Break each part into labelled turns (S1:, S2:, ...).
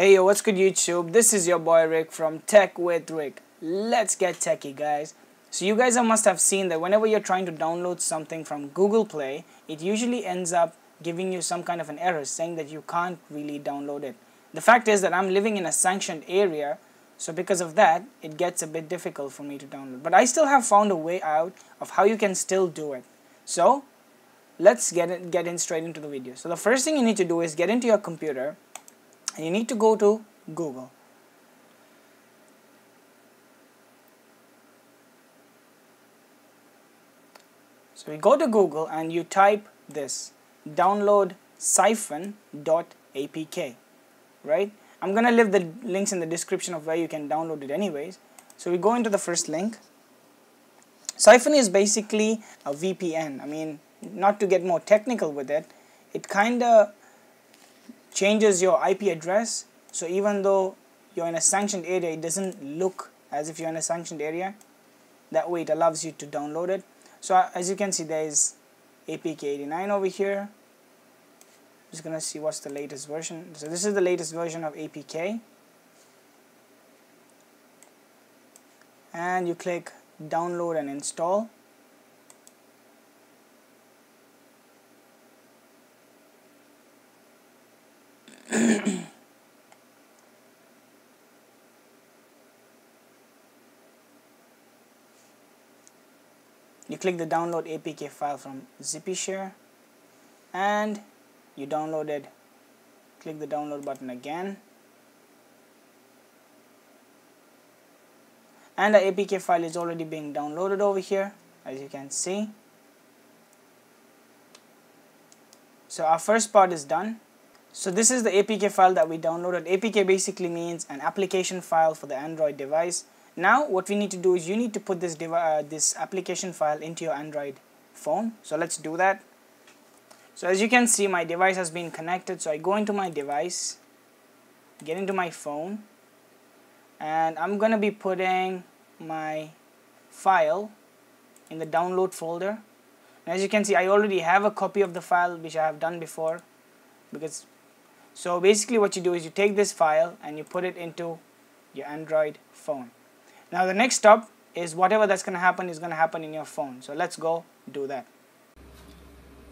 S1: Hey yo, what's good YouTube? This is your boy Rick from Tech with Rick. Let's get techie guys. So you guys must have seen that whenever you're trying to download something from Google Play, it usually ends up giving you some kind of an error saying that you can't really download it. The fact is that I'm living in a sanctioned area, so because of that, it gets a bit difficult for me to download. But I still have found a way out of how you can still do it. So let's get, it, get in straight into the video. So the first thing you need to do is get into your computer you need to go to Google. So we go to Google and you type this download psiphon.apk right? I'm gonna leave the links in the description of where you can download it anyways. So we go into the first link. Psiphon is basically a VPN I mean not to get more technical with it it kinda changes your IP address so even though you're in a sanctioned area it doesn't look as if you're in a sanctioned area. That way it allows you to download it. So as you can see there is APK89 over here. Just gonna see what's the latest version. So this is the latest version of APK and you click download and install you click the download APK file from ZippyShare and you downloaded click the download button again. And the APK file is already being downloaded over here as you can see. So our first part is done so this is the APK file that we downloaded APK basically means an application file for the Android device now what we need to do is you need to put this uh, this application file into your Android phone. So let's do that. So as you can see my device has been connected so I go into my device get into my phone and I'm gonna be putting my file in the download folder and as you can see I already have a copy of the file which I have done before because so basically what you do is you take this file and you put it into your Android phone now the next step is whatever that's going to happen is going to happen in your phone. So let's go do that.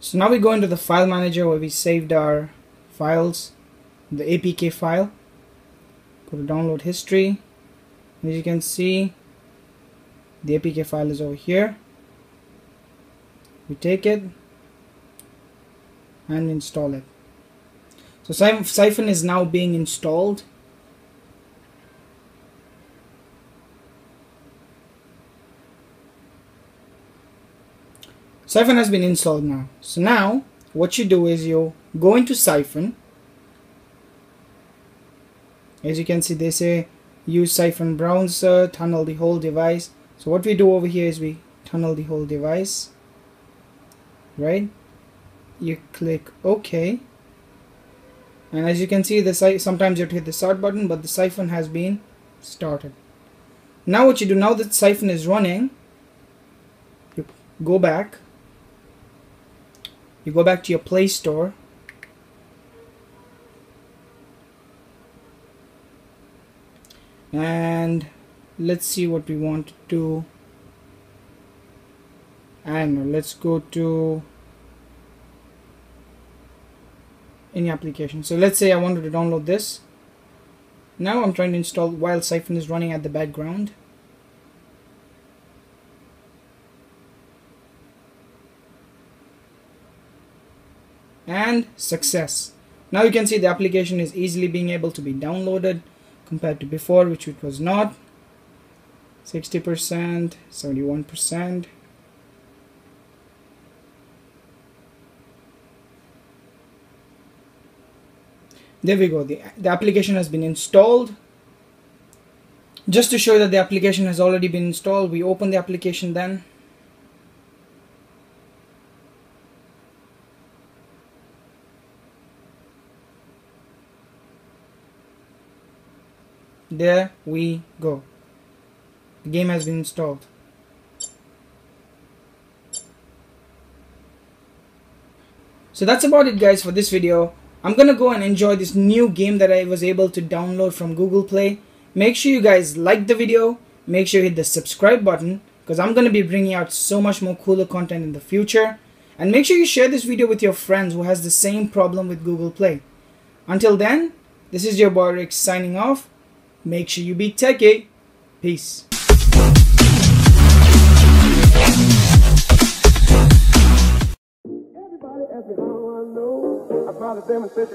S1: So now we go into the file manager where we saved our files, the APK file. Go to download history. As you can see, the APK file is over here. We take it and install it. So Psiphon is now being installed Psiphon has been installed now. So now what you do is you go into Psiphon. As you can see they say use Psiphon browser, tunnel the whole device. So what we do over here is we tunnel the whole device. Right? You click OK. And as you can see the sometimes you have to hit the start button but the Psiphon has been started. Now what you do now that Psiphon is running you go back. You go back to your Play Store. And let's see what we want to do. And let's go to any application so let's say I wanted to download this now I'm trying to install while Psiphon is running at the background and success. Now you can see the application is easily being able to be downloaded compared to before which it was not. 60%, 71%. There we go, the, the application has been installed. Just to show you that the application has already been installed, we open the application then. there we go the game has been installed so that's about it guys for this video I'm gonna go and enjoy this new game that I was able to download from Google Play. Make sure you guys like the video, make sure you hit the subscribe button because I'm gonna be bringing out so much more cooler content in the future. And make sure you share this video with your friends who has the same problem with Google Play. Until then, this is your boy Rick signing off. Make sure you be techie. Peace. Everybody ask